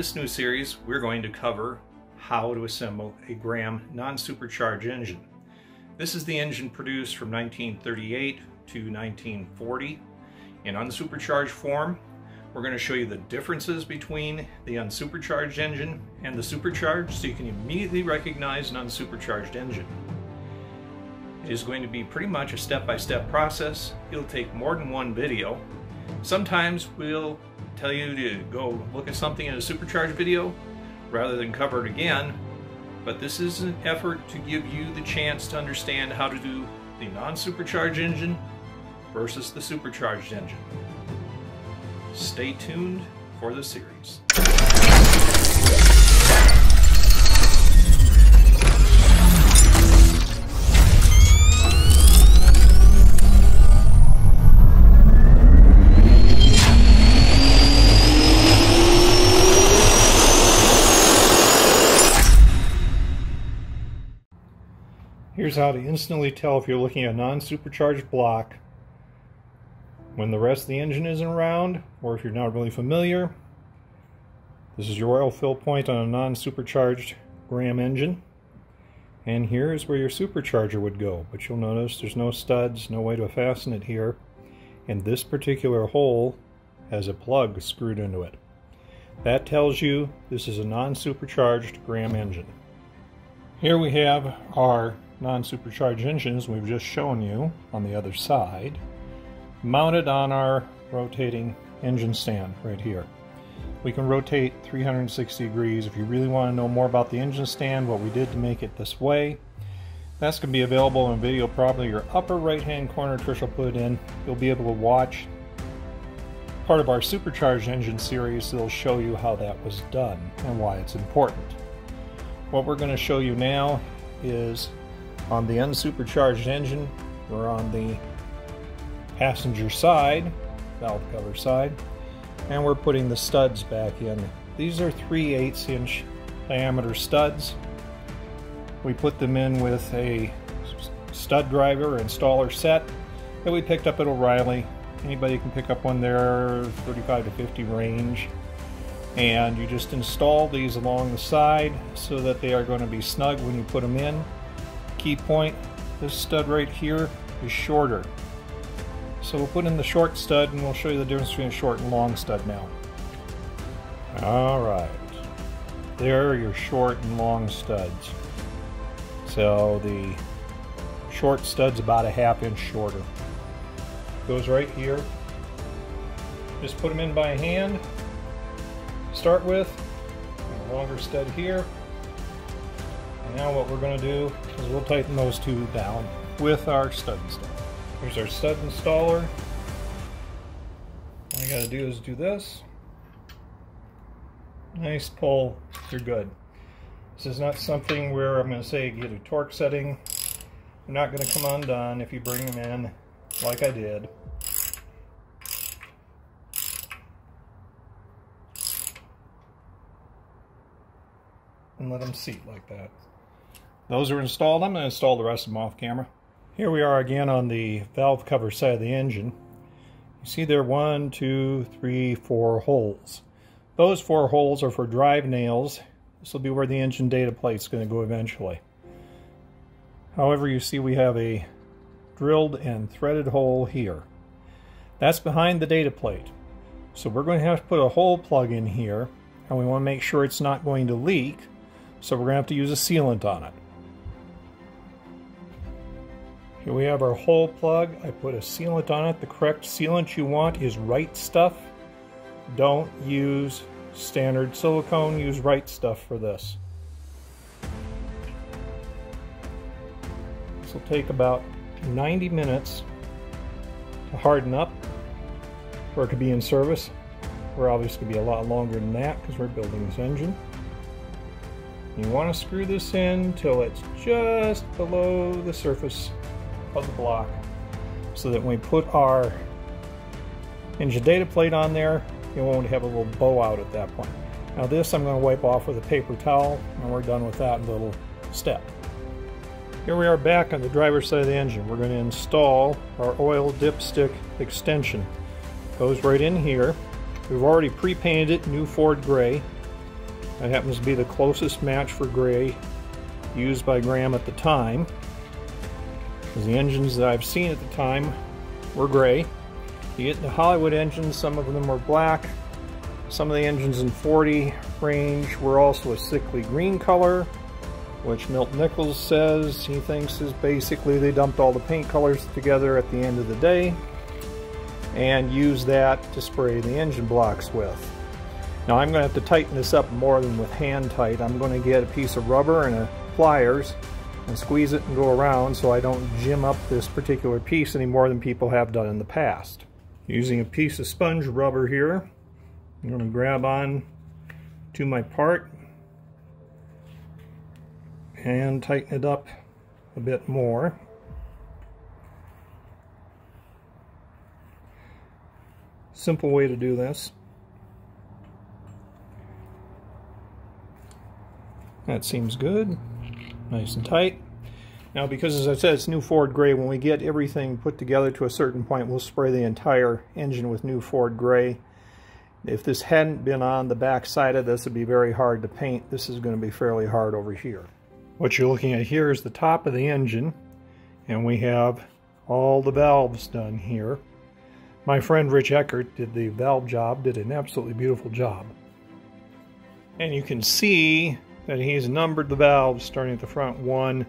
this new series, we're going to cover how to assemble a Graham non-supercharged engine. This is the engine produced from 1938 to 1940 in unsupercharged form. We're going to show you the differences between the unsupercharged engine and the supercharged so you can immediately recognize an unsupercharged engine. It is going to be pretty much a step-by-step -step process. It'll take more than one video. Sometimes we'll tell you to go look at something in a supercharged video rather than cover it again, but this is an effort to give you the chance to understand how to do the non-supercharged engine versus the supercharged engine. Stay tuned for the series. Here's how to instantly tell if you're looking at a non-supercharged block when the rest of the engine isn't around, or if you're not really familiar. This is your oil fill point on a non-supercharged Graham engine. And here's where your supercharger would go, but you'll notice there's no studs, no way to fasten it here. And this particular hole has a plug screwed into it. That tells you this is a non-supercharged Graham engine. Here we have our non-supercharged engines we've just shown you on the other side mounted on our rotating engine stand right here. We can rotate 360 degrees if you really want to know more about the engine stand, what we did to make it this way. That's going to be available in video probably your upper right hand corner Trish will put in. You'll be able to watch part of our supercharged engine series that'll show you how that was done and why it's important. What we're going to show you now is on the unsupercharged engine, we're on the passenger side, valve cover side, and we're putting the studs back in. These are 3 8 inch diameter studs. We put them in with a stud driver installer set that we picked up at O'Reilly. Anybody can pick up one there, 35 to 50 range. And you just install these along the side so that they are going to be snug when you put them in key point, this stud right here is shorter. So we'll put in the short stud and we'll show you the difference between a short and long stud now. Alright, there are your short and long studs. So the short stud's about a half inch shorter. Goes right here. Just put them in by hand. Start with a longer stud here. Now what we're going to do is we'll tighten those two down with our stud installer. Here's our stud installer. All you got to do is do this. Nice pull, you're good. This is not something where I'm going to say get a torque setting. They're not going to come undone if you bring them in like I did. And let them seat like that. Those are installed. I'm going to install the rest of them off camera. Here we are again on the valve cover side of the engine. You see there one, two, three, four holes. Those four holes are for drive nails. This will be where the engine data plate is going to go eventually. However, you see we have a drilled and threaded hole here. That's behind the data plate. So we're going to have to put a hole plug in here, and we want to make sure it's not going to leak, so we're going to have to use a sealant on it. Here we have our hole plug. I put a sealant on it. The correct sealant you want is Right Stuff. Don't use standard silicone, use Right Stuff for this. This will take about 90 minutes to harden up or it could be in service. We're obviously going to be a lot longer than that because we're building this engine. You want to screw this in till it's just below the surface of the block so that when we put our engine data plate on there, you won't have a little bow out at that point. Now this I'm going to wipe off with a paper towel and we're done with that little step. Here we are back on the driver's side of the engine. We're going to install our oil dipstick extension. Goes right in here. We've already pre-painted it new Ford gray. That happens to be the closest match for gray used by Graham at the time. Because the engines that I've seen at the time were gray. You get the Hollywood engines, some of them were black. Some of the engines in 40 range were also a sickly green color, which Milt Nichols says he thinks is basically they dumped all the paint colors together at the end of the day and used that to spray the engine blocks with. Now I'm going to have to tighten this up more than with hand tight. I'm going to get a piece of rubber and a pliers and squeeze it and go around so I don't jim up this particular piece any more than people have done in the past. Using a piece of sponge rubber here, I'm going to grab on to my part and tighten it up a bit more. Simple way to do this. That seems good. Nice and tight. Now because as I said it's new Ford gray, when we get everything put together to a certain point we'll spray the entire engine with new Ford gray. If this hadn't been on the back side of this, it'd be very hard to paint. This is going to be fairly hard over here. What you're looking at here is the top of the engine, and we have all the valves done here. My friend Rich Eckert did the valve job, did an absolutely beautiful job. And you can see that he's numbered the valves starting at the front 1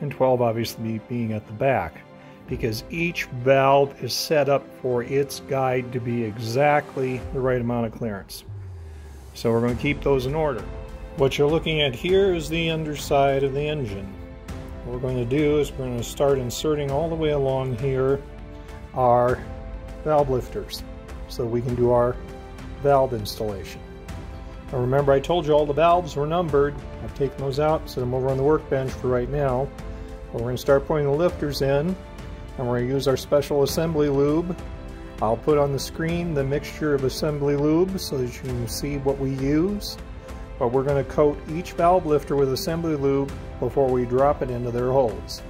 and 12 obviously being at the back because each valve is set up for its guide to be exactly the right amount of clearance. So we're going to keep those in order. What you're looking at here is the underside of the engine. What we're going to do is we're going to start inserting all the way along here our valve lifters so we can do our valve installation. Now remember I told you all the valves were numbered. I've taken those out, set them over on the workbench for right now. But we're going to start putting the lifters in and we're going to use our special assembly lube. I'll put on the screen the mixture of assembly lube so that you can see what we use. But we're going to coat each valve lifter with assembly lube before we drop it into their holes.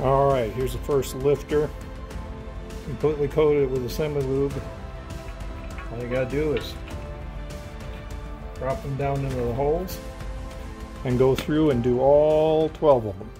Alright, here's the first lifter. Completely coated with assembly lube. All you gotta do is drop them down into the holes and go through and do all 12 of them.